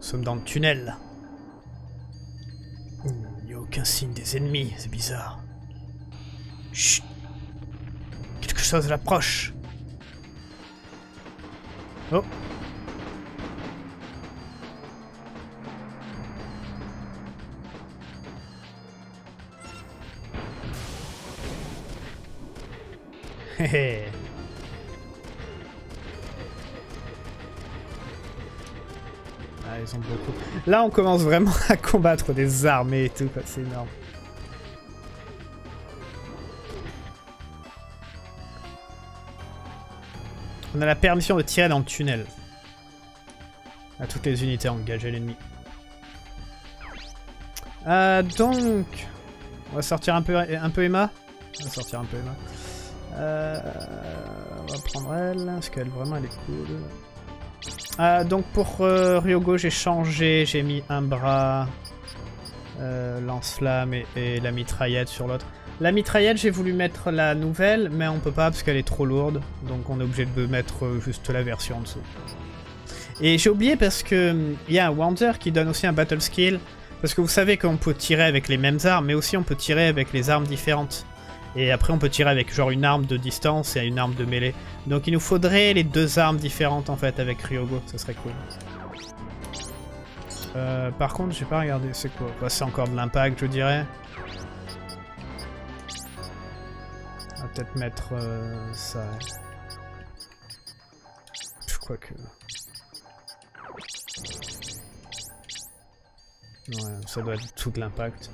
Nous sommes dans le tunnel. Il n'y a aucun signe des ennemis, c'est bizarre. Chut Quelque chose l'approche. Oh Hé Là, on commence vraiment à combattre des armées et tout. C'est énorme. On a la permission de tirer dans le tunnel. À toutes les unités engagées l'ennemi. Euh, donc... On va sortir un peu, un peu Emma On va sortir un peu Emma. Euh, on va prendre elle, parce qu'elle vraiment elle est cool. Euh, donc pour euh, Ryogo j'ai changé, j'ai mis un bras, euh, lance-flamme et, et la mitraillette sur l'autre. La mitraillette j'ai voulu mettre la nouvelle, mais on peut pas parce qu'elle est trop lourde, donc on est obligé de mettre juste la version en dessous. Et j'ai oublié parce que hum, il y a un Wonder qui donne aussi un battle skill, parce que vous savez qu'on peut tirer avec les mêmes armes, mais aussi on peut tirer avec les armes différentes. Et après on peut tirer avec genre une arme de distance et une arme de mêlée. Donc il nous faudrait les deux armes différentes en fait avec Ryogo, ça serait cool. Euh, par contre j'ai pas regardé, c'est quoi? Bah, C'est encore de l'impact je dirais. On va peut-être mettre euh, ça. Je crois que... Ouais, ça doit être tout de l'impact.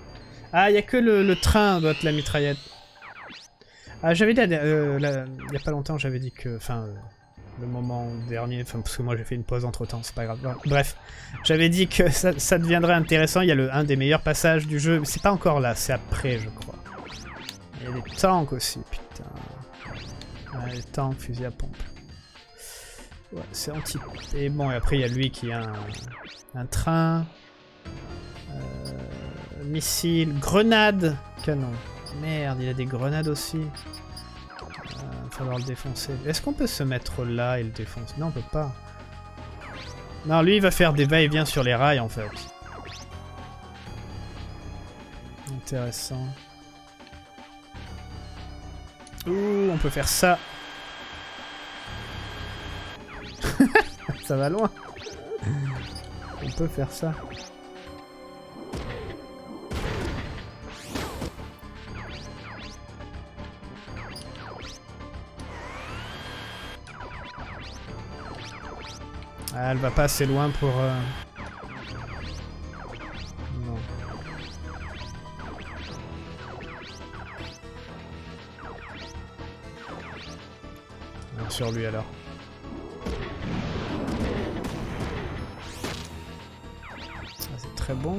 Ah, il a que le, le train doit être la mitraillette. Ah, j'avais dit, euh, il y a pas longtemps, j'avais dit que, enfin, le moment dernier, enfin, parce que moi j'ai fait une pause entre temps, c'est pas grave. Bref, j'avais dit que ça, deviendrait intéressant. Il y a le, un des meilleurs passages du jeu, mais c'est pas encore là, c'est après, je crois. Il y a des tanks aussi, putain. Ouais, les tanks, fusil à pompe. Ouais, c'est anti. Et bon, et après il y a lui qui a un, un train, euh, missile, grenade, canon. Merde, il a des grenades aussi. Euh, va falloir le défoncer. Est-ce qu'on peut se mettre là et le défoncer? Non, on peut pas. Non, lui, il va faire des va-et-vient sur les rails, en fait. Intéressant. Ouh, on peut faire ça. ça va loin. On peut faire ça. Elle va pas assez loin pour... Euh... Non. Non, sur lui alors. Ah, c'est très bon.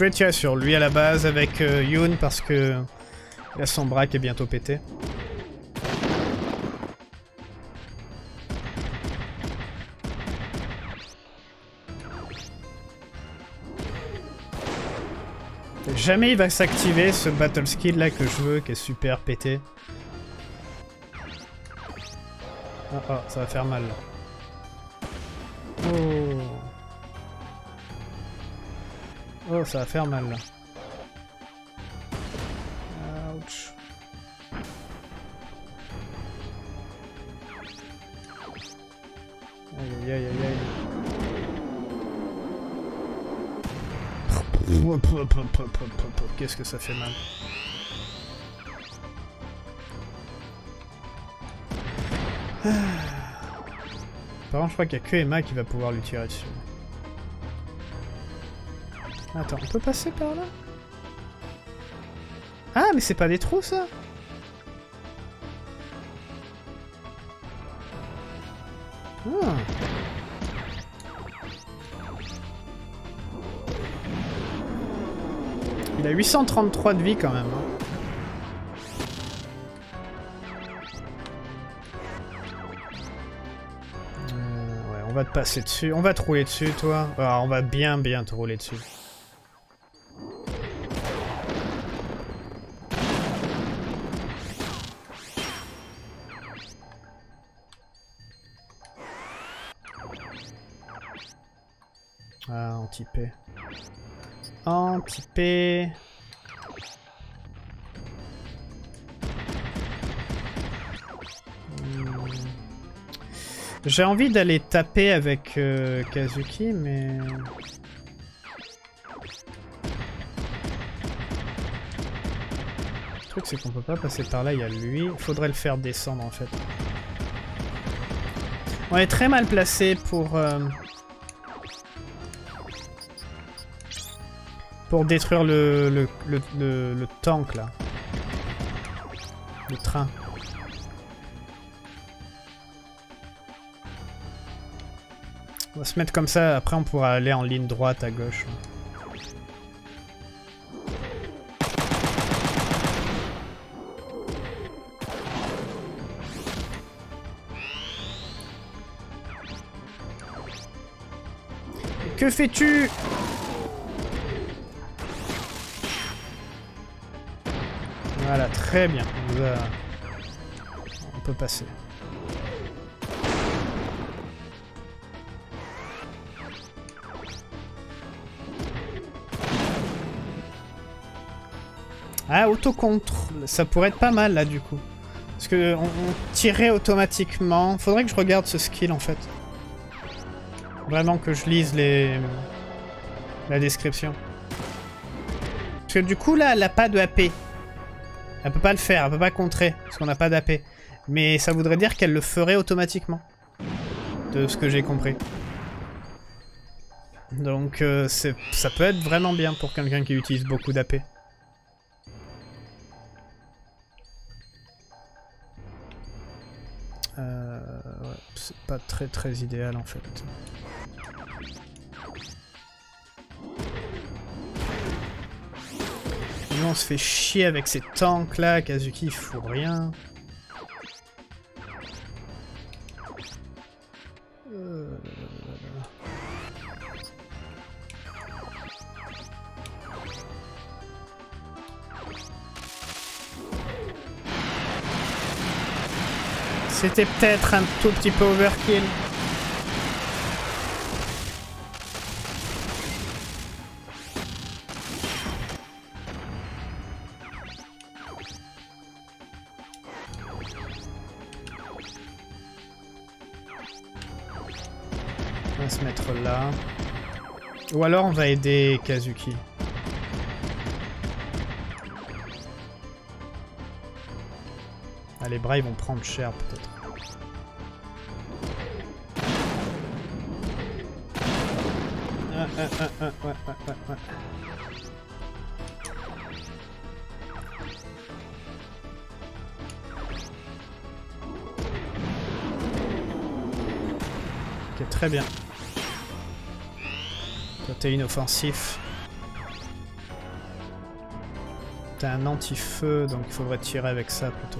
Je vais tirer sur lui à la base avec euh, Yoon parce que il a son bras qui est bientôt pété. Jamais il va s'activer ce battle skill là que je veux, qui est super pété. Oh oh, ça va faire mal. Oh. Ça va faire mal. Ouch. Aïe aïe aïe aïe Qu'est-ce que ça fait mal. Par contre, je crois qu'il n'y a que Emma qui va pouvoir lui tirer dessus. Attends, on peut passer par là? Ah, mais c'est pas des trous, ça? 833 de vie quand même. hein. Euh, ouais, on va te passer dessus. On va te rouler dessus, toi. Ah, on va bien, bien te rouler dessus. Ah, anti-P. Anti-P. J'ai envie d'aller taper avec euh, Kazuki, mais... Le truc, c'est qu'on peut pas passer par là, il y a lui. Faudrait le faire descendre, en fait. On est très mal placé pour... euh, Pour détruire le, le, le, le- le tank, là. Le train. On va se mettre comme ça, après on pourra aller en ligne droite à gauche. Que fais-tu? Voilà, très bien. On, a- on peut passer. Ah, autocontre. Ça pourrait être pas mal là du coup. Parce que on, tirait automatiquement. Faudrait que je regarde ce skill en fait. Vraiment que je lise les la description. Parce que du coup là, elle a pas de AP. Elle peut pas le faire, elle peut pas contrer, parce qu'on n'a pas d'AP. Mais ça voudrait dire qu'elle le ferait automatiquement. De ce que j'ai compris. Donc euh, ça peut être vraiment bien pour quelqu'un qui utilise beaucoup d'AP. C'est pas très très idéal en fait. Nous on se fait chier avec ces tanks là, Kazuki il fout rien. C'était peut-être un tout petit peu overkill. On va se mettre là. Ou alors on va aider Kazuki. Les bras ils vont prendre cher peut-être. Ok, très bien. Toi, t'es inoffensif. T'as un anti-feu, donc il faudrait tirer avec ça plutôt.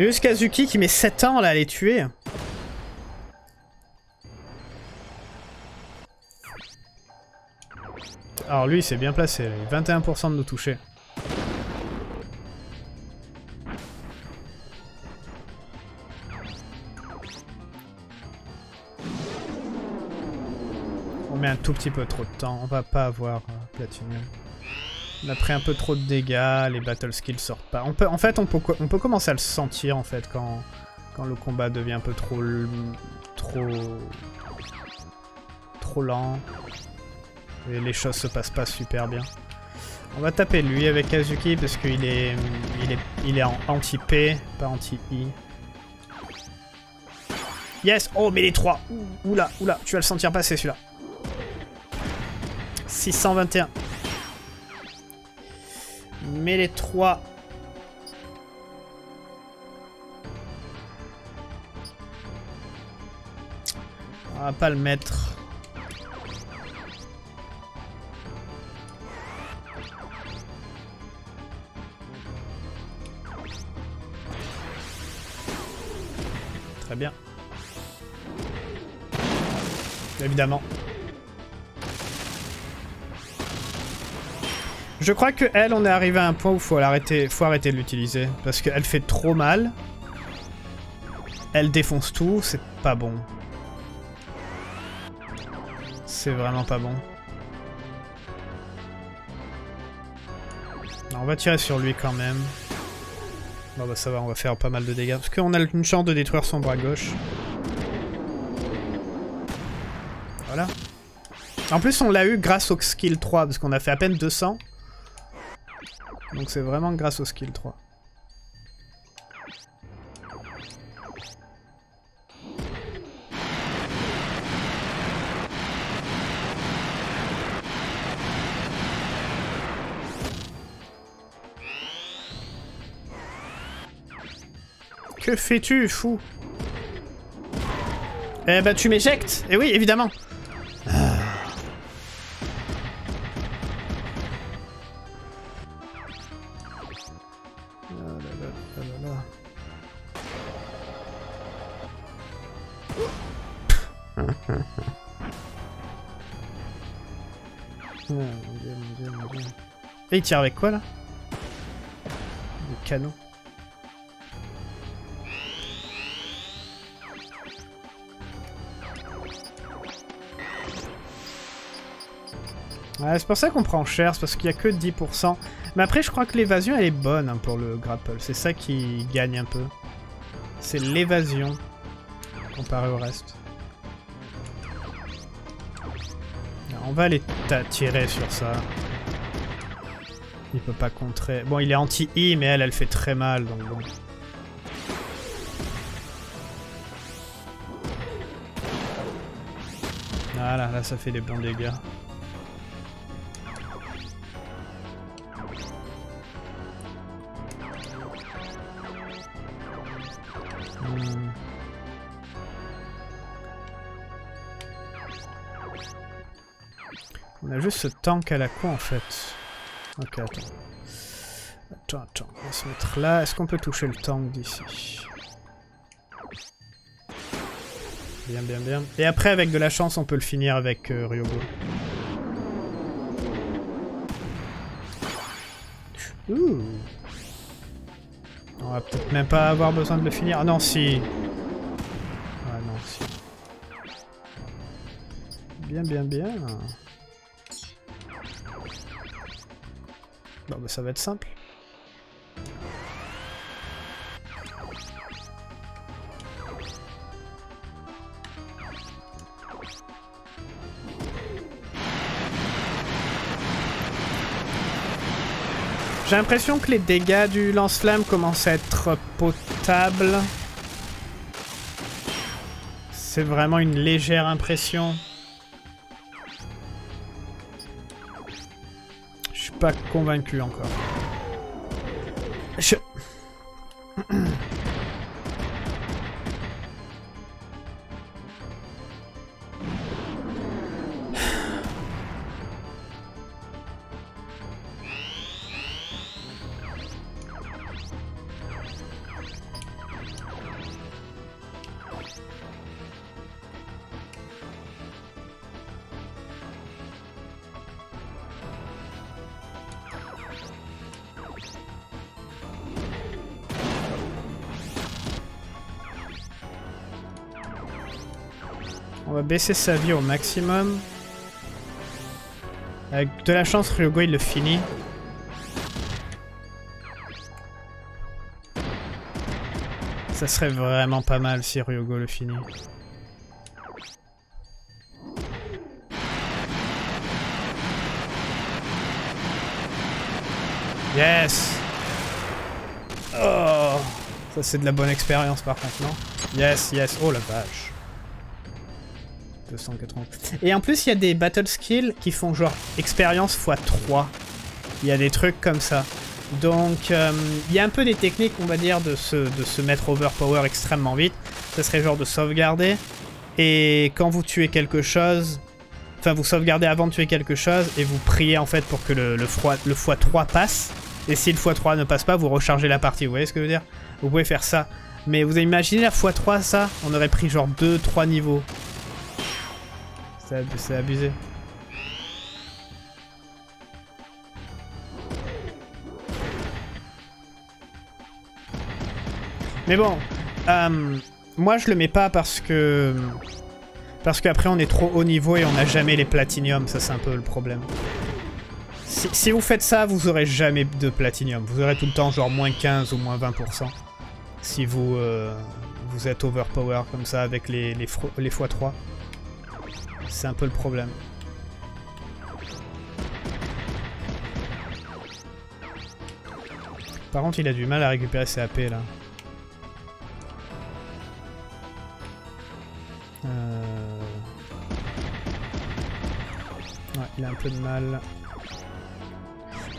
Et juste qui met 7 ans là à les tuer. Alors lui, c'est bien placé. là. Il a 21% de nous toucher. On met un tout petit peu trop de temps. On va pas avoir euh, Platinum. On a pris un peu trop de dégâts. Les battle skills sortent pas. En fait, on peut, commencer à le sentir en fait quand, quand le combat devient un peu trop, trop, trop lent. Et les choses se passent pas super bien. On va taper lui avec Kazuki parce qu'il est, il est, il est en anti-P, pas anti-I. Yes Oh, mais les trois Oula, oula, tu vas le sentir passer celui-là. 621. Mais les trois... On va pas le mettre. Très bien. Évidemment. Je crois que elle, on est arrivé à un point où faut l'arrêter, faut arrêter de l'utiliser parce qu'elle fait trop mal. Elle défonce tout, c'est pas bon. C'est vraiment pas bon. on va tirer sur lui quand même. Bon bah ça va, on va faire pas mal de dégâts. Parce qu'on a une chance de détruire son bras gauche. Voilà. En plus, on l'a eu grâce au skill 3, parce qu'on a fait à peine 200. Donc c'est vraiment grâce au skill 3. Que fais-tu, fou? Eh ben tu m'éjectes. Eh oui, évidemment il tire avec quoi là? Le canon. Ouais, c'est pour ça qu'on prend cher, c'est parce qu'il n'y a que 10%. Mais après, je crois que l'évasion, elle est bonne hein, pour le grapple. C'est ça qui gagne un peu. C'est l'évasion, comparé au reste. on va aller tirer sur ça. Il peut pas contrer. Bon, il est anti-I, mais elle, elle fait très mal, donc bon. Voilà, là, ça fait des bons dégâts. Hmm. On a juste ce tank à la con en fait. Ok, attends. Attends, attends. On va se mettre là. Est-ce qu'on peut toucher le tank d'ici? Bien, bien, bien. Et après, avec de la chance, on peut le finir avec euh, Ryogo. Ouh. On va peut-être même pas avoir besoin de le finir. Ah non, si. Ah non, si. Bien, bien, bien. Bon, bah ça va être simple. J'ai l'impression que les dégâts du lance-flamme commencent à être potables. C'est vraiment une légère impression. Pas convaincu encore. Je... baisser sa vie au maximum. Avec de la chance, Ryogo il le finit. Ça serait vraiment pas mal si Ryogo le finit. Yes Oh Ça c'est de la bonne expérience par contre, non? Yes, yes. Oh la vache. 280. Et en plus, il y a des battle skills qui font genre expérience x 3. Il y a des trucs comme ça. Donc, euh, il y a un peu des techniques, on va dire, de se, de se mettre overpower extrêmement vite. Ça serait genre de sauvegarder. Et quand vous tuez quelque chose, enfin vous sauvegardez avant de tuer quelque chose et vous priez en fait pour que le, le, le x3 passe. Et si le x3 ne passe pas, vous rechargez la partie. Vous voyez ce que je veux dire? Vous pouvez faire ça. Mais vous imaginez la x3 ça? On aurait pris genre 2-3 niveaux. C'est abusé. Mais bon, euh, moi je le mets pas parce que... Parce qu'après on est trop haut niveau et on n'a jamais les platinium, ça c'est un peu le problème. Si, vous faites ça, vous aurez jamais de platinium. Vous aurez tout le temps genre moins 15 ou moins 20%. Si vous, euh, vous êtes overpower comme ça avec les, les, les x3. C'est un peu le problème. Par contre, il a du mal à récupérer ses AP là. Euh... Ouais, il a un peu de mal.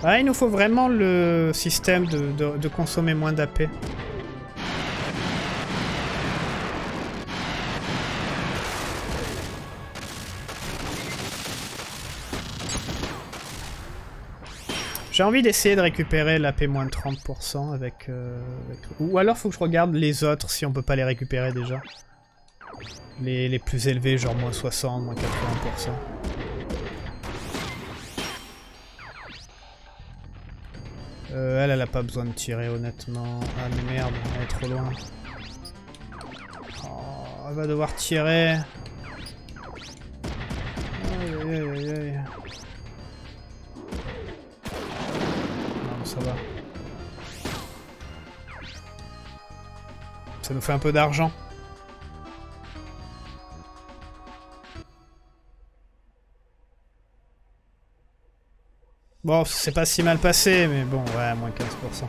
Ah, il nous faut vraiment le système de, consommer moins d'AP. J'ai envie d'essayer de récupérer l'AP moins de 30% avec, euh, avec, Ou alors faut que je regarde les autres si on peut pas les récupérer déjà. Les, les plus élevés, genre moins 60, moins 80%. Euh, elle, elle a pas besoin de tirer honnêtement. Ah merde, elle est trop loin. Oh, elle va devoir tirer. Aïe aïe aïe aïe. Ça nous fait un peu d'argent. Bon, c'est pas si mal passé, mais bon, ouais, moins 15%.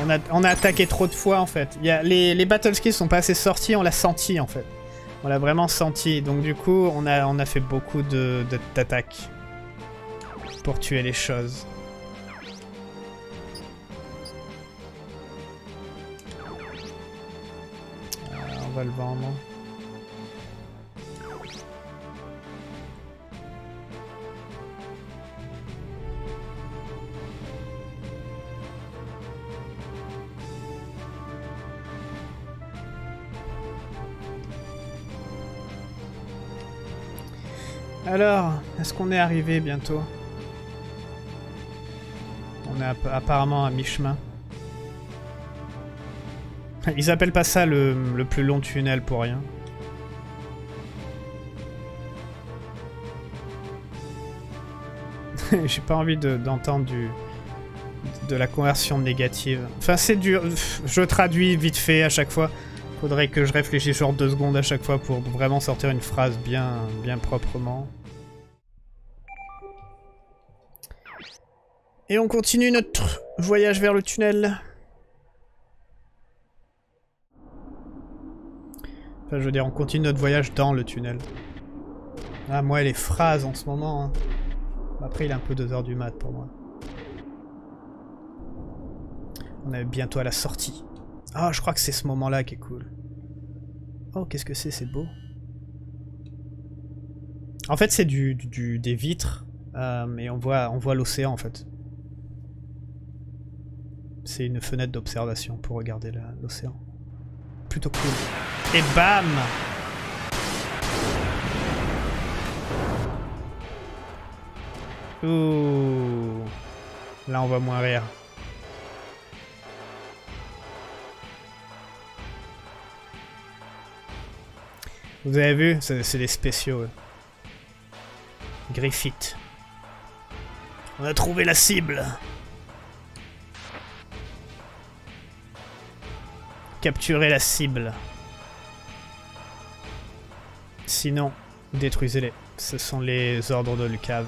On a, on a attaqué trop de fois, en fait. Y a, les, les battle skills sont pas assez sortis, on l'a senti, en fait. On l'a vraiment senti. Donc du coup, on a, on a fait beaucoup d'attaques. De, pour tuer les choses. Alors, est-ce qu'on est arrivé bientôt? On est apparemment à mi-chemin. Ils appellent pas ça le, plus long tunnel pour rien. J'ai pas envie d'entendre du de la conversion négative. Enfin, c'est dur. Je traduis vite fait à chaque fois. Faudrait que je réfléchisse genre deux secondes à chaque fois pour vraiment sortir une phrase bien, bien proprement. Et on continue notre voyage vers le tunnel. Enfin, je veux dire, on continue notre voyage dans le tunnel. Ah, moi, les phrases en ce moment. Hein. Après, il est un peu 2h du mat pour moi. On est bientôt à la sortie. Ah, je crois que c'est ce moment-là qui est cool. Oh, qu'est-ce que c'est? C'est beau. En fait, c'est du, des vitres. Euh, mais on voit, on voit l'océan, en fait. C'est une fenêtre d'observation pour regarder l'océan. Plutôt cool. Et bam Ouh Là, on va moins rire. Vous avez vu C'est des spéciaux. Griffith. On a trouvé la cible Capturez la cible. Sinon, détruisez-les. Ce sont les ordres de Lucave.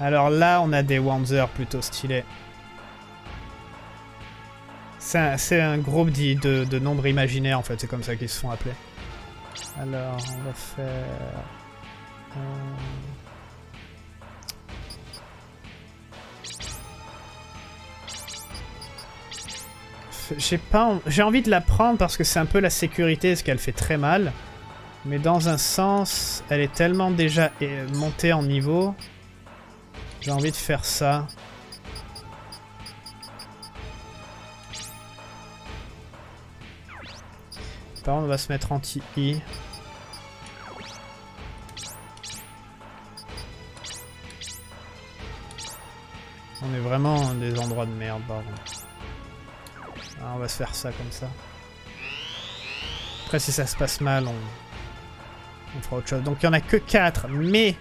Alors là, on a des Wanzer plutôt stylés. C'est un, groupe de, de nombres imaginaires en fait, c'est comme ça qu'ils se font appeler. Alors, on va faire... j'ai pas... J'ai envie de la prendre parce que c'est un peu la sécurité, parce qu'elle fait très mal. Mais dans un sens, elle est tellement déjà montée en niveau. J'ai envie de faire ça. Par contre, on va se mettre anti-I. On est vraiment des endroits de merde, pardon. Ah, on va se faire ça comme ça. Après, si ça se passe mal, on, on fera autre chose. Donc, il n'y en a que 4, mais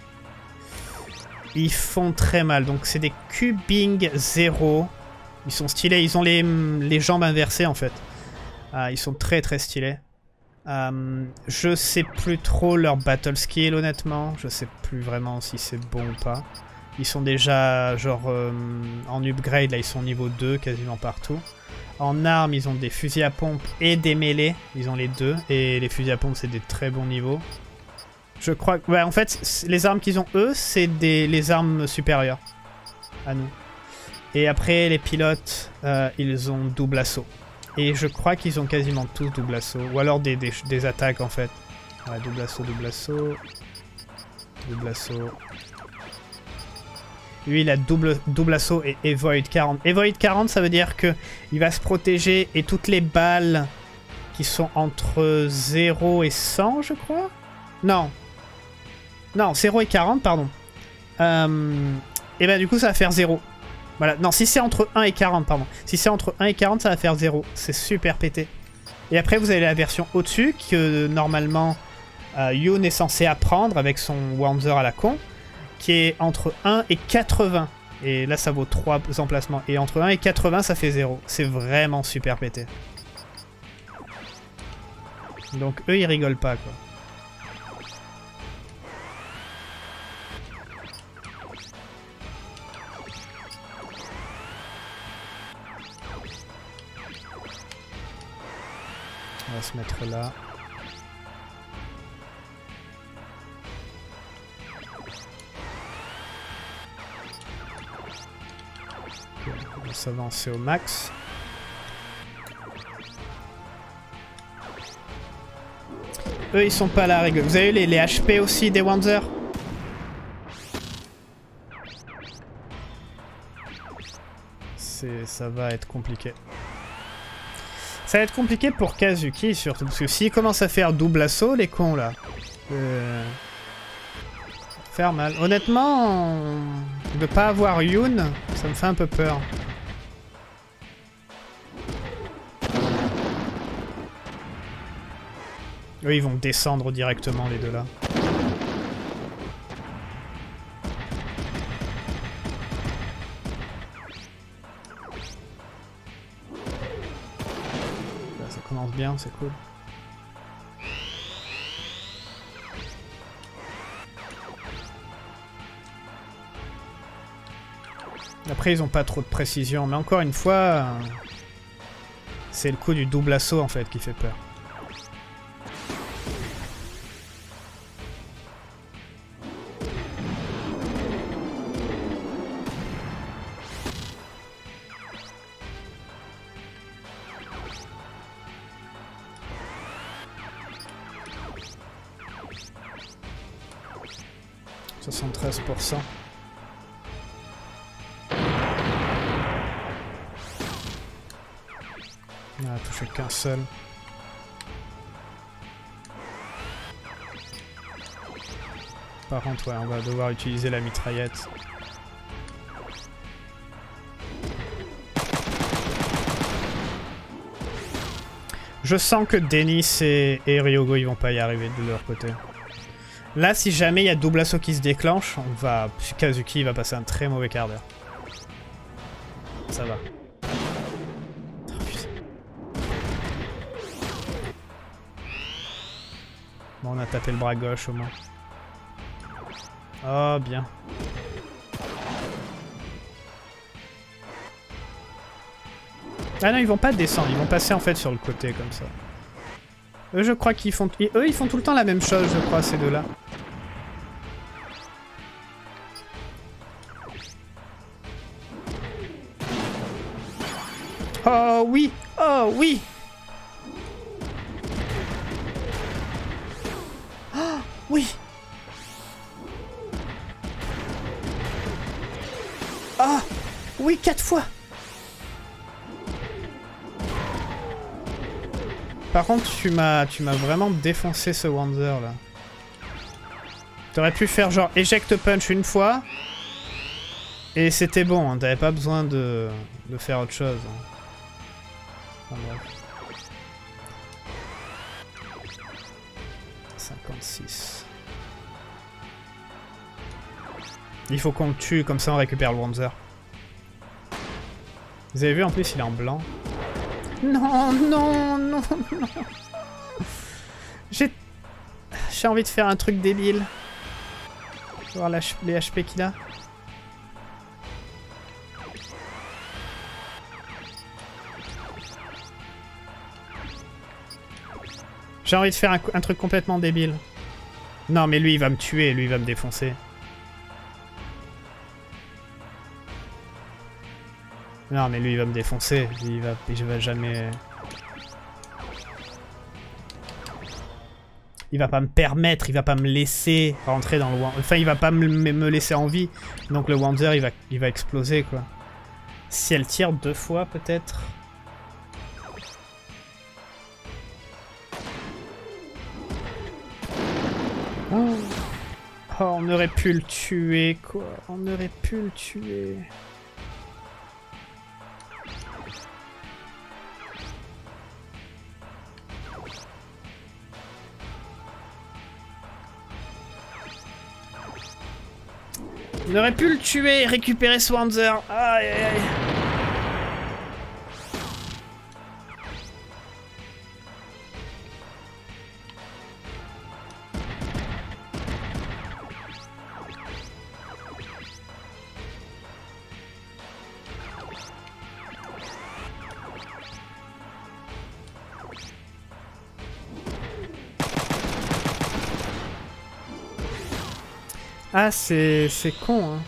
ils font très mal. Donc, c'est des cubing 0. Ils sont stylés. Ils ont les, les jambes inversées, en fait. Ah, ils sont très, très stylés. Euh, je sais plus trop leur battle skill, honnêtement. Je sais plus vraiment si c'est bon ou pas. Ils sont déjà, genre, euh, en upgrade, là, ils sont niveau 2 quasiment partout. En armes, ils ont des fusils à pompe et des mêlées. Ils ont les deux. Et les fusils à pompe, c'est des très bons niveaux. Je crois que... Ouais, en fait, les armes qu'ils ont, eux, c'est les armes supérieures à nous. Et après, les pilotes, euh, ils ont double assaut. Et je crois qu'ils ont quasiment tous double assaut. Ou alors des, des, attaques, en fait. Ouais, double assaut, double assaut. Double assaut. Lui, il a double, double assaut et Evoid 40. Evoid 40, ça veut dire que il va se protéger et toutes les balles qui sont entre 0 et 100, je crois Non. Non, 0 et 40, pardon. Euh, et ben du coup, ça va faire 0. Voilà, non, si c'est entre 1 et 40, pardon. Si c'est entre 1 et 40, ça va faire 0. C'est super pété. Et après, vous avez la version au-dessus que normalement euh, Yoon est censé apprendre avec son Wanzer à la con qui est entre 1 et 80. Et là, ça vaut 3 emplacements. Et entre 1 et 80, ça fait 0. C'est vraiment super pété. Donc eux, ils rigolent pas, quoi. On va se mettre là. S'avancer au max. Eux, ils sont pas là, rigole. Vous avez les, les HP aussi des Wanzer? Ça va être compliqué. Ça va être compliqué pour Kazuki, surtout. Parce que s'ils commencent à faire double assaut, les cons, là... Euh, faire mal. Honnêtement, de pas avoir Yoon, ça me fait un peu peur. Eux, ils vont descendre directement, les deux là. ça commence bien, c'est cool. Après, ils ont pas trop de précision. Mais encore une fois, c'est le coup du double assaut, en fait, qui fait peur. « On a touché qu'un seul. Par contre, ouais, on va devoir utiliser la mitraillette. Je sens que Denis et, Ryogo ils vont pas y arriver de leur côté. Là, si jamais il y a double assaut qui se déclenche, on va... Kazuki va passer un très mauvais quart d'heure. Ça va. Taper le bras gauche au moins. Oh, bien. Ah non, ils vont pas descendre, ils vont passer en fait sur le côté comme ça. Eux, je crois qu'ils font... Eux, ils font tout le temps la même chose, je crois, ces deux-là. Oh oui Oh oui oui Ah Oui, quatre fois Par contre, tu m'as tu m'as vraiment défoncé ce Wanzer là. T'aurais pu faire genre eject punch une fois. Et c'était bon, hein, t'avais pas besoin de, de, faire autre chose. Hein. 56. Il faut qu'on le tue, comme ça on récupère le Wanzer. Vous avez vu en plus il est en blanc. Non, non, non, non. J'ai... J'ai envie de faire un truc débile. Voir les HP qu'il a. J'ai envie de faire un, truc complètement débile. Non, mais lui, il va me tuer. Lui, il va me défoncer. Non, mais lui, il va me défoncer. Il va, jamais... Il va pas me permettre, il va pas me laisser rentrer dans le... Enfin, il va pas me, me laisser en vie. Donc le Wanzer, il va, il va exploser, quoi. Si elle tire deux fois, peut-être... oh, on aurait pu le tuer, quoi. On aurait pu le tuer. On aurait pu le tuer récupérer Swanzer. Aïe aïe aïe. Ah, c'est con, hein.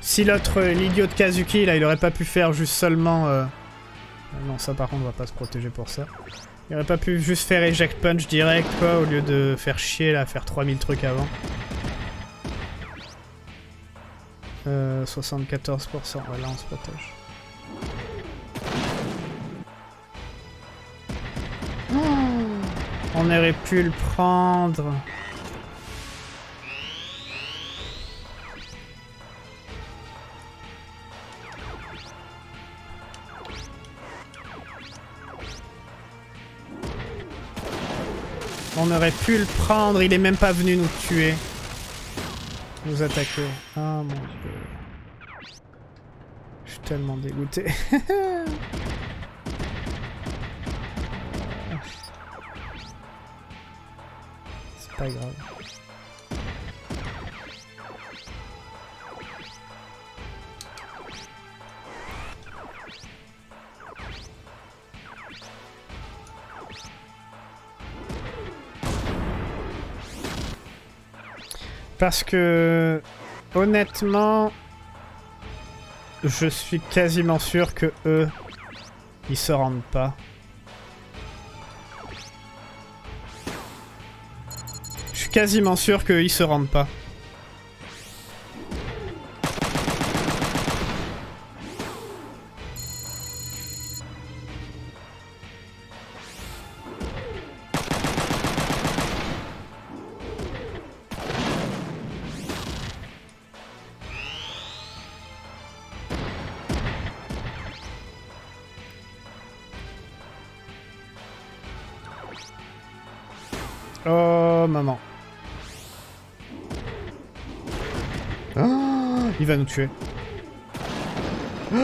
Si l'autre, l'idiot de Kazuki, là, il aurait pas pu faire juste seulement... Euh... Non, ça par contre, on va pas se protéger pour ça. Il aurait pas pu juste faire eject punch direct, quoi, au lieu de faire chier, là, faire 3000 trucs avant. Euh, 74%, ouais, là, on se protège. on aurait pu le prendre. On aurait pu le prendre, il est même pas venu nous tuer. Nous attaquer. Ah mon dieu. Je suis tellement dégoûté. C'est pas grave. Parce que, honnêtement, je suis quasiment sûr que eux, ils se rendent pas. Je suis quasiment sûr qu'ils se rendent pas. va nous tuer.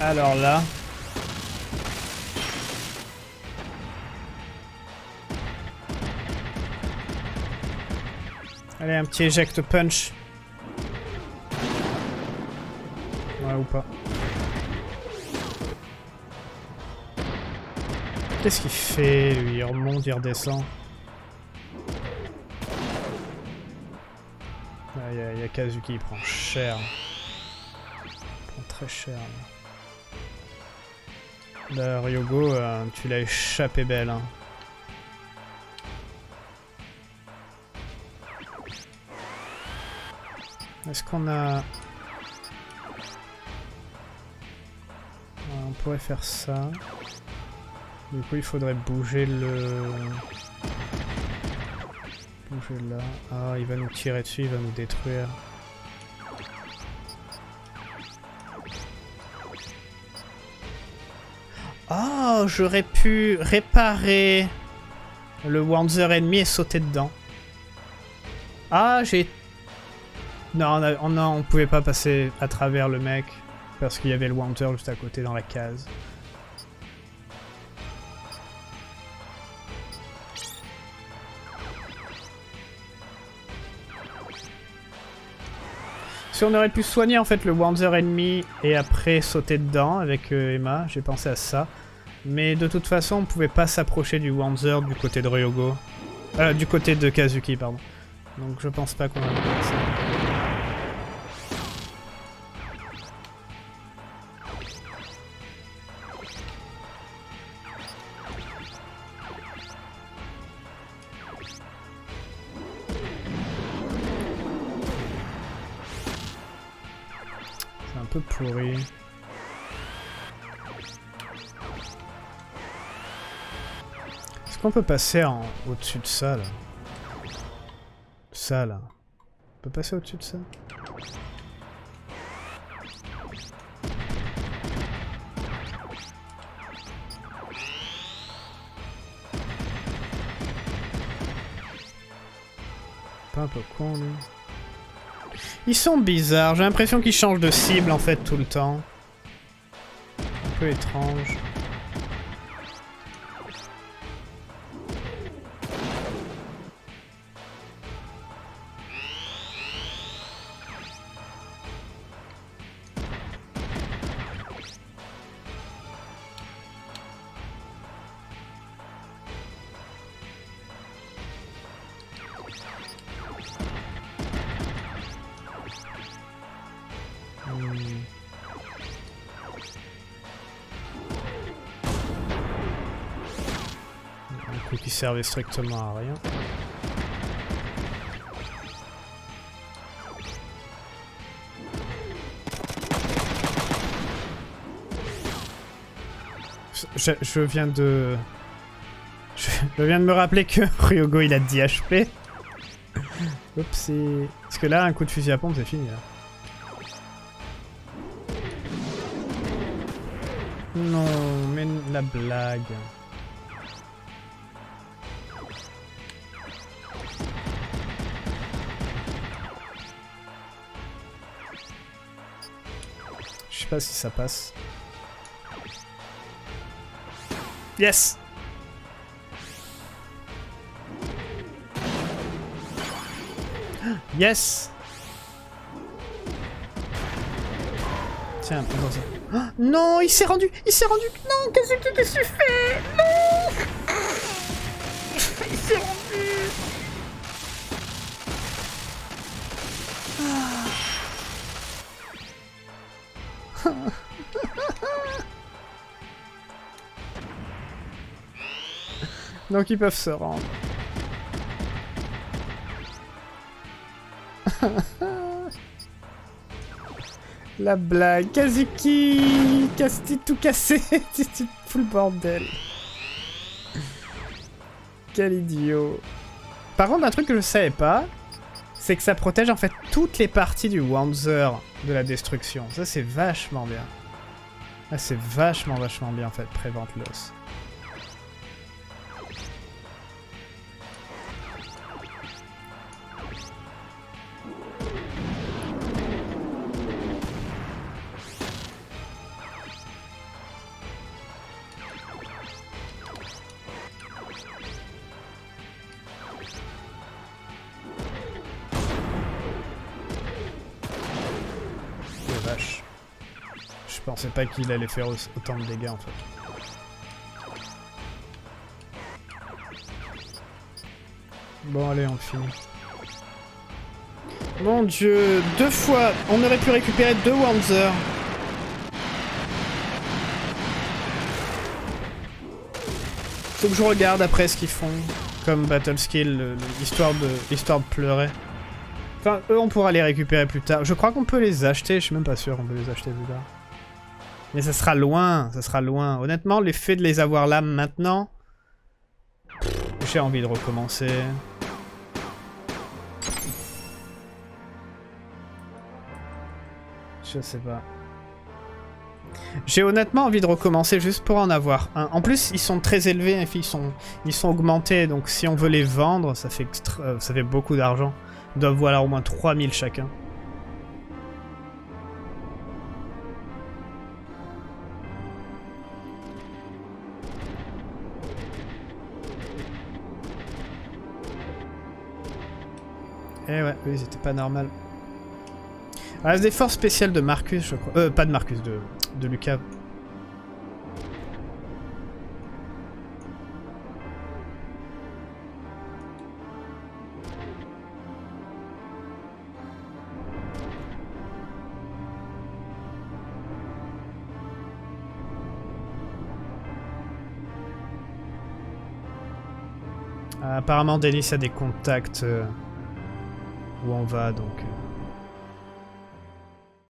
Alors là... Allez, un petit éjecte punch. Ouais, ou pas. Qu'est-ce qu'il fait, lui? Il remonte, il redescend. Il y, a- y a Kazuki, il prend cher. Il prend très cher. là. Là, Ryogo, euh, tu l'as échappé belle. hein. Est-ce qu'on a... pourrait faire ça. Du coup, il faudrait bouger le... Bouger là. Ah, il va nous tirer dessus, il va nous détruire. Oh, j'aurais pu réparer le Wanzer ennemi et sauter dedans. Ah, j'ai... Non, on, a- on, a- on pouvait pas passer à travers le mec parce qu'il y avait le Wanzer juste à côté dans la case. Si on aurait pu soigner en fait le Wanzer ennemi et après sauter dedans avec euh, Emma, j'ai pensé à ça. Mais de toute façon, on pouvait pas s'approcher du Wanzer du côté de Ryogo. Euh, du côté de Kazuki, pardon. Donc je pense pas qu'on va faire ça. Qu'on peut passer en au-dessus de ça là? Ça là. On peut passer au-dessus de ça? Pas un peu con lui ils sont bizarres, j'ai l'impression qu'ils changent de cible en fait tout le temps. Un peu étrange. Servait strictement à rien. Je, je viens de... Je, viens de me rappeler que Ryogo il a 10 HP. Oupsie. Parce que là, un coup de fusil à pompe, c'est fini là. Non, mais la blague. Si ça passe. Yes Yes Tiens, ça. Ah, non, il s'est rendu Il s'est rendu Non, qu'est-ce que qu'est-ce que tu fais Donc ils peuvent se rendre. La blague, Kazuki Casse tout cassé Tu le bordel. Quel idiot. Par contre, un truc que je savais pas, c'est que ça protège en fait toutes les parties du Wanzer de la destruction. Ça, c'est vachement bien. Ah, c'est vachement, vachement bien en fait, prévente l'os. Pas qu'il allait faire autant de dégâts en fait. Bon allez, on finit. Mon dieu, deux fois On aurait pu récupérer deux Wanzer. Faut que je regarde après ce qu'ils font. Comme Battle Skill, l'histoire de, l'histoire de pleurer. Enfin, eux, on pourra les récupérer plus tard. Je crois qu'on peut les acheter, je suis même pas sûr qu'on peut les acheter plus tard. Mais ça sera loin, ça sera loin. Honnêtement, l'effet de les avoir là maintenant... J'ai envie de recommencer. Je sais pas. J'ai honnêtement envie de recommencer juste pour en avoir un. En plus, ils sont très élevés, ils sont, ils sont augmentés, donc si on veut les vendre, ça fait, euh, fait beaucoup d'argent. Ils doivent valoir au moins 3000 chacun. Eh ouais, eux, ils étaient pas normaux. Ah, des forces spéciales de Marcus, je crois. Euh, pas de Marcus, de, de Lucas. apparemment, Denis a des contacts euh, où on va, donc... Euh.